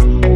you